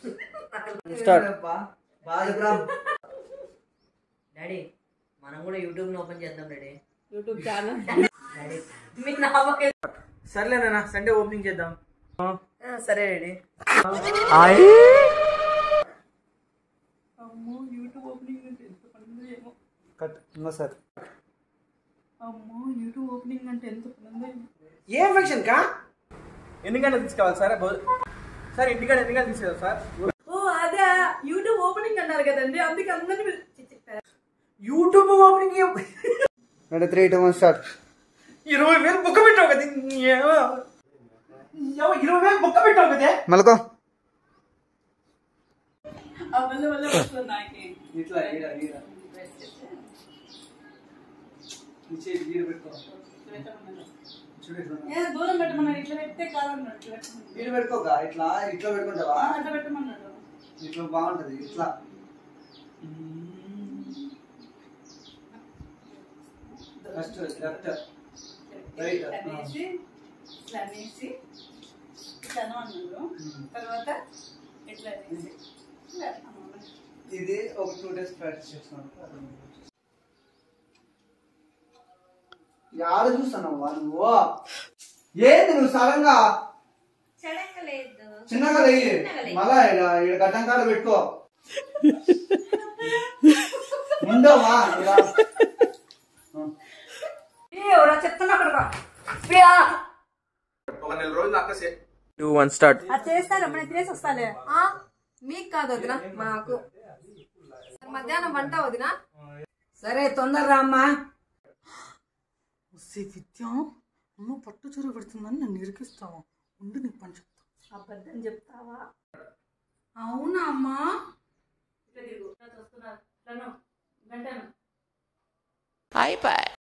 Daddy మనం కూడా యూట్యూబ్ని ఓపెన్ చేద్దాం డాడీ. YouTube channel. డాడీ మీ నామకే సర్లే నాన్న సండే ఓపెనింగ్ చేద్దాం. సరే డాడీ. అమ్మో యూట్యూబ్ ఓపెనింగ్ అంటే ఎంత పనుందో ఏమో. కట్ ఇంకోసారి అమ్మో యూట్యూబ్ ఓపెనింగ్ అంటే ఎంత పనుందో ఏమో. ఏం ఫంక్షన్ కా? ఎన్ని గంటలు తీసుకోవాలి సార్? సార్ ఇంటికాడ ఎన్ని గంటలు తీసుకోవాలి సార్ ఓ అదే యూట్యూబ్ ఓపెనింగ్ అన్నారు కదండి అందుకే అందరిని పిలి- చి- చి- YouTube opening ready three two one start ఇరవై వేలు బుక్క పెట్టావు కదా ఏమో. ఏమో ఇరవై వేలు బుక్క పెట్టావు కదా మలకో ఆ వల్ల వల్ల వస్తుంది నాకే ఇట్లా ఈడ ఈడ ఈ చేయి ఈడ పెట్టుకో చూడు ఇట్లా. ఏ దూరం పెట్టమన్నారు ఇట్లా పెడితే కాదన్నాడు పెట్టమన్నాడు. ఈడ పెట్టుకోక ఇట్లా ఇట్లా పెట్టుకుంటావా? అట్లా పెట్టమన్నాడు ఇట్లా బాగుంటది ఇట్లా. ఫస్ట్ లెఫ్ట్ రైట్ అనేసి ఇట్లా అనేసి అన్నాడు తర్వాత ఇట్లా అనేసి. ఇది ఒక టూ డేస్ ప్రాక్టీస్ చేస్తున్నాను యాడ చూస్తున్నావా నువ్వు? ఏంది నువ్వు సడన్గా చిన్నగా లేయి. మళ్ళా ఈడ గడ్డం కాడ పెట్టుకో. ఉండవా? ఈడ. ఎవరో చెప్తున్నా అక్కడ ఒక నెల రోజులు అక్క టూ వన్ స్టార్ట్ అది చేస్తాను. మన తినేసి వస్తాలే. ఆ, మీకు కాదు వదిన మాకు. మధ్యాహ్నం వంట వదిన. సరే తొందరగా అమ్మా విద్య అమ్మ పట్టు చీర పెడుతుందని నన్ను ఇరికిస్తావా? ఉండి నీకు పని చెప్తా. అబద్ధం చెప్తావా? అవునా అమ్మా? వస్తున్నారు. గంటను